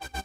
Thank you